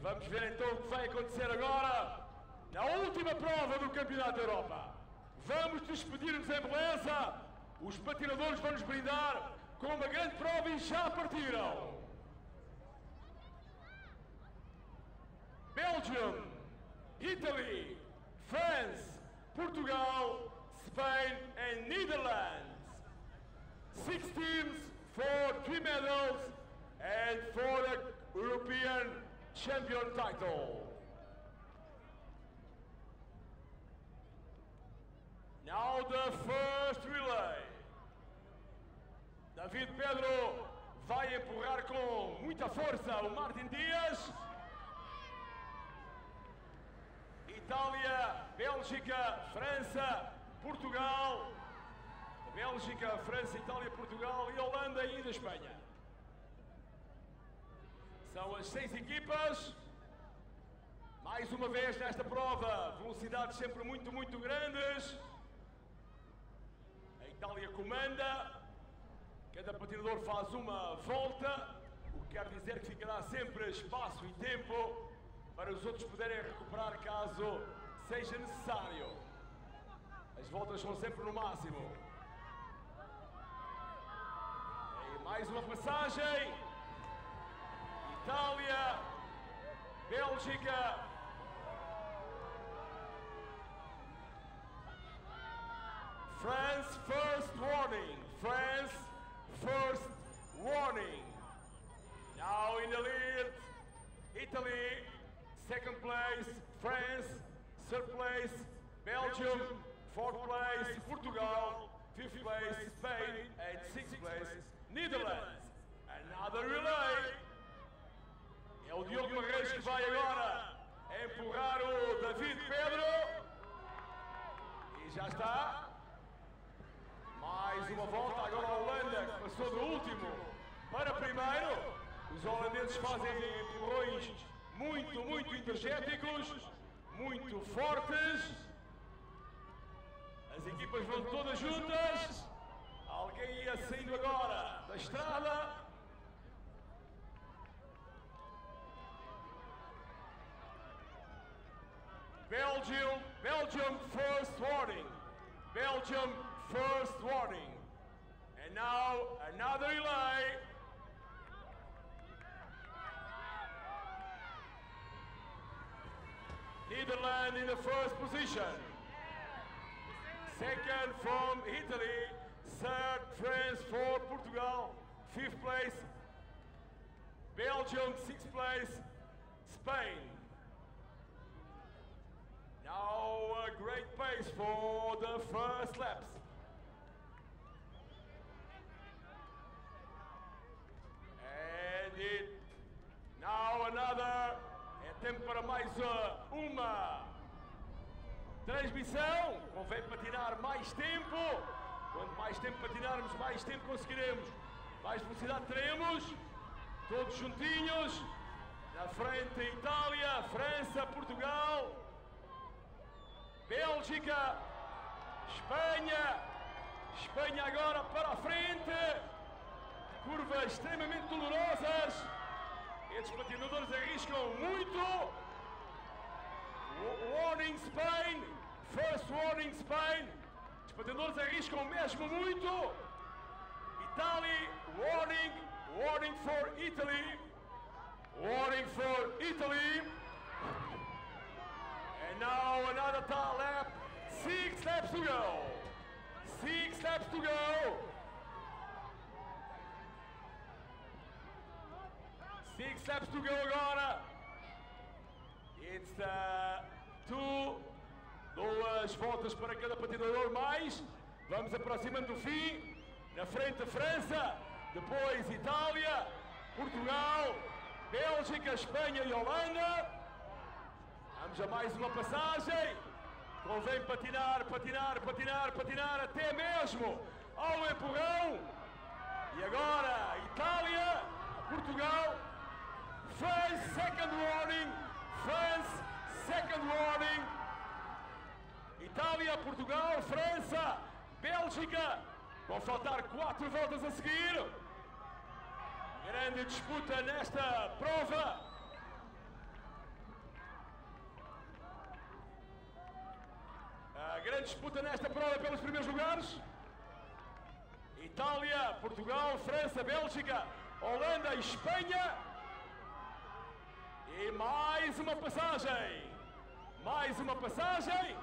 vamos ver então o que vai acontecer agora na última prova do Campeonato da Europa. Vamos despedir-nos em beleza. Os patinadores vão nos brindar com uma grande prova e já partiram. Belgium, Italy, France, Portugal, Spain and Netherlands. Six teams for three medals and for European champion title. Now the first relay. David Pedro vai empurrar com muita força o Martin Dias. Itália, Bélgica, França, Portugal. Bélgica, França, Itália, Portugal e Holanda e ainda Espanha. São as seis equipas. Mais uma vez nesta prova, velocidades sempre muito, muito grandes. A Itália comanda. Cada patinador faz uma volta, o que quer dizer que ficará sempre espaço e tempo para os outros poderem recuperar caso seja necessário. As voltas são sempre no máximo. E mais uma passagem. Itália, Bélgica. France first warning. France first warning. Now in the lead, Italy, second place, France, third place, Belgium, fourth place, Portugal, fifth place, Spain, and sixth place, Netherlands. Vai agora empurrar o David Pedro. E já está. Mais uma volta, agora a Holanda, que passou do último para primeiro. Os holandeses fazem empurrões muito, muito energéticos, muito fortes. As equipas vão todas juntas. Alguém ia saindo agora da estrada. Belgium, Belgium first warning. Belgium first warning. And now another relay. Netherlands in the first position. Second from Italy. Third, France. Fourth, Portugal. Fifth place, Belgium. Sixth place, Spain. Now a great pace for the first laps. And it now another é tempo para mais uma transmissão. Convém patinar mais tempo. Quanto mais tempo patinarmos, mais tempo conseguiremos. Mais velocidade teremos. Todos juntinhos. Na frente Itália, França, Portugal. Bélgica, Espanha, Espanha agora para a frente, curvas extremamente dolorosas, estes patinadores arriscam muito. Warning Spain, first warning Spain, os patinadores arriscam mesmo muito. Italy, warning, warning for Italy, warning for Italy. And now another tall lap. Six laps to go. Six laps to go. Six laps to go agora. It's uh, two. Duas voltas para cada patinador mais. Vamos aproximando do fim. Na frente França, depois Itália, Portugal, Bélgica, Espanha e Holanda. Mais uma passagem. Convém patinar, patinar, patinar, patinar até mesmo ao empurrão. E agora, Itália, Portugal, France, second warning, France, second warning. Itália, Portugal, França, Bélgica. Vão faltar quatro voltas a seguir. Grande disputa nesta prova. A grande disputa nesta prova pelos primeiros lugares. Itália, Portugal, França, Bélgica, Holanda Espanha. E mais uma passagem. Mais uma passagem.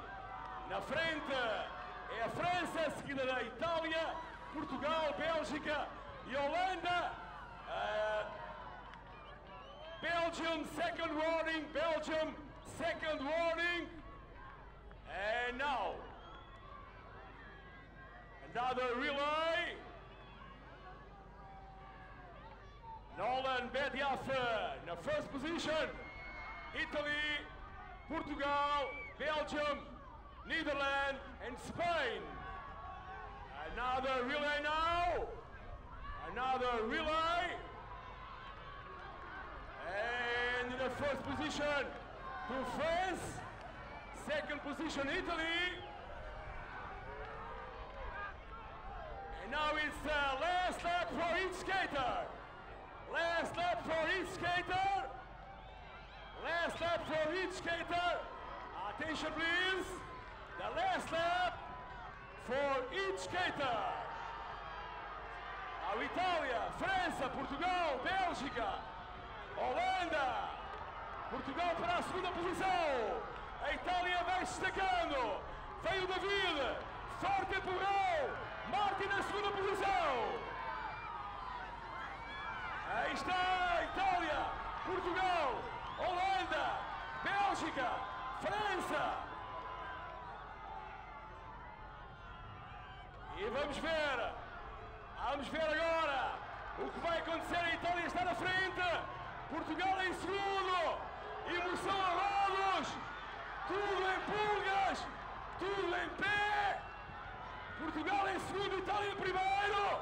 Na frente é a França, seguida da Itália, Portugal, Bélgica e Holanda. Uh, Belgium, second warning. Belgium, second warning. And now, another relay. Nolan Bediaf in the first position. Italy, Portugal, Belgium, Netherlands, and Spain. Another relay now. Another relay. And in the first position to France. Second position Italy. Now it's uh, last lap for each skater. Last lap for each skater. Last lap for each skater. Attention please. The last lap for each skater. A Itália, França, Portugal, Bélgica, Holanda. Portugal para a segunda posição. A Itália vai destacando. Veio o David. Forte empurrão. Martin na segunda posição. Aí está Itália, Portugal, Holanda, Bélgica, França. E vamos ver, vamos ver agora o que vai acontecer. A Itália está na frente, Portugal em segundo, emoção a lados, tudo em pulgas, tudo em pé. Portugal em segundo, Itália em primeiro.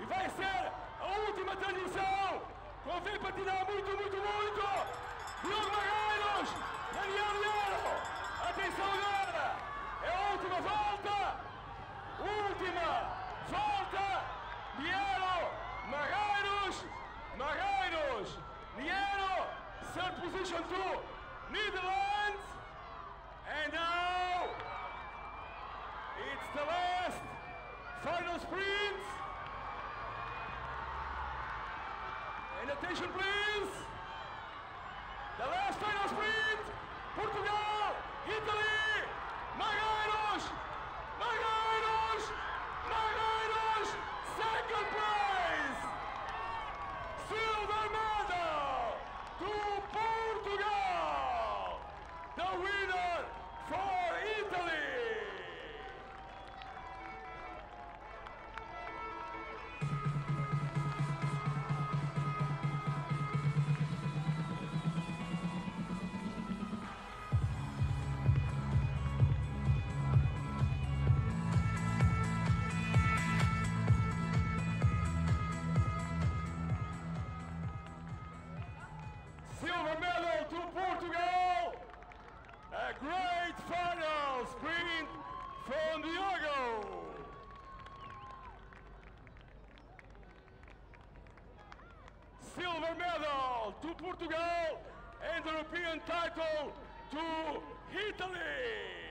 E vai ser a última transição. Convém patinar muito, muito, muito. Diogo Marreiros, Daniel Liero. Atenção agora, é a última volta. Última volta. Liero, Marreiros, Marreiros, Liero. Third position to Netherlands. And now it's the last final sprint. And attention please. The last final sprint. Portugal, Italy, Marreiros, Marreiros, Marreiros, second place. Silver medal to Medal to Portugal and the European title to Italy.